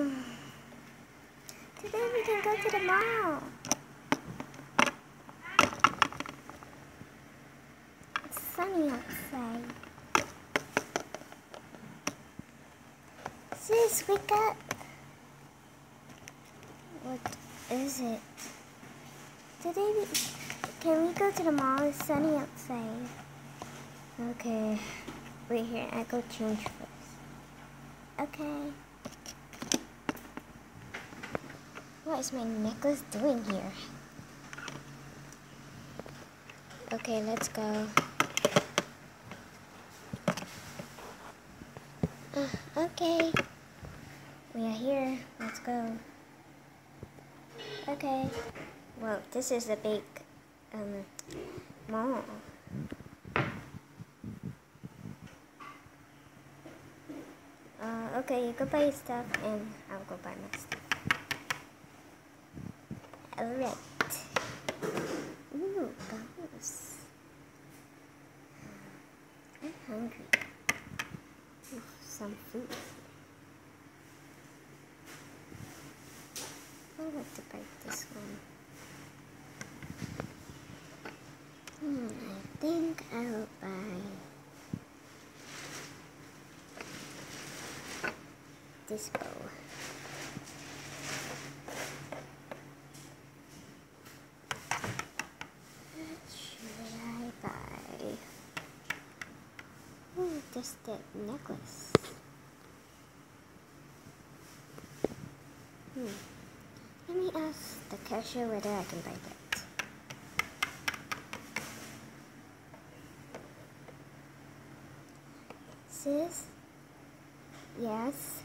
Today we can go to the mall. It's sunny outside. Sis, wake up. What is it? Today we can we go to the mall? It's sunny outside. Okay. Wait here, I go change first. Okay. What is my necklace doing here? Okay, let's go. Uh, okay. We are here. Let's go. Okay. Well, this is a big um, mall. Uh, okay, you go buy stuff and I'll go buy my stuff. Alright. Ooh, gums. I'm hungry. Ooh, some food. I want to buy this one. Hmm, I think I'll buy this bow. What should I buy? Necklace. Hmm. Let me ask the cashier whether I can buy that. Sis? Yes?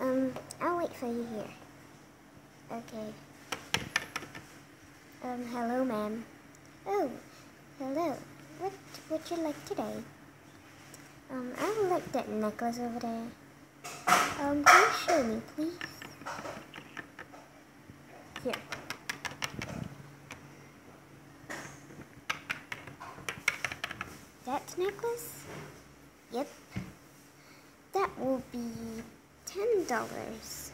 Um, I'll wait for you here. Okay. Um, hello, ma'am. Oh, hello. What would you like today? Um, I like that necklace over there. Um, can you show me, please? Here. That necklace? Yep. That will be ten dollars.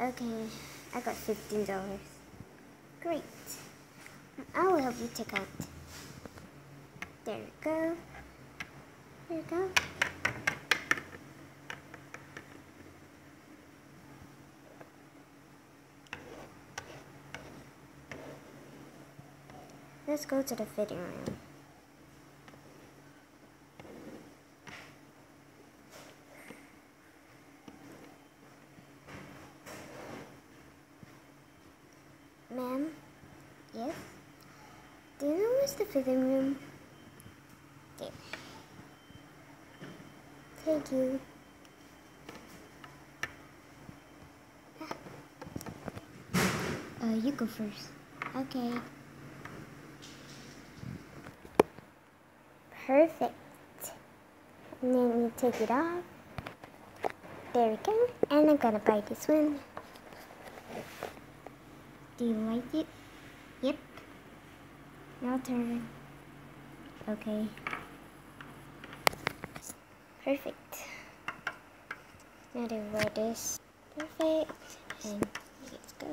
Okay, I got fifteen dollars. Great. I will help you take out. There you go. There you go. Let's go to the fitting room. Ma'am? Yes? Do you know where's the fitting room? There. Thank you. Uh, you go first. Okay. Perfect. And then you take it off. There we go. And I'm gonna buy this one. Do you like it? Yep. Now turn. Okay. Perfect. Now to wear this. Perfect. And let's go.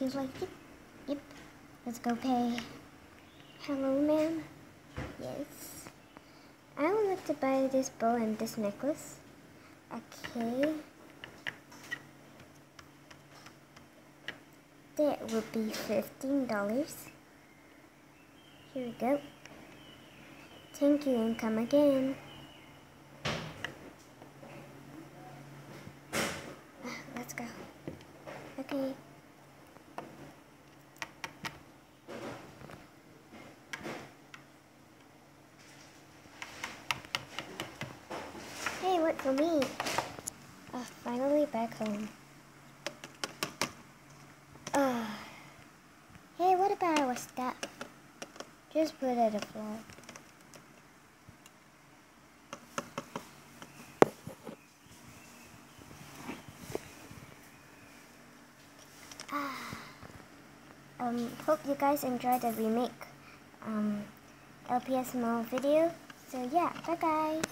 You like it? Yep. Let's go pay. Hello, ma'am. Yes. I would like to buy this bow and this necklace. Okay. That would be $15. Here we go. Thank you and come again. Let's go. Okay. Hey, what for me? Uh, finally back home. Uh, hey, what about our stuff? Just put it on Um, hope you guys enjoyed the remake um, LPS Mall video. So yeah, bye guys.